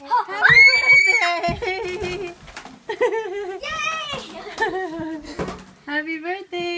Happy birthday! Yay! Happy birthday!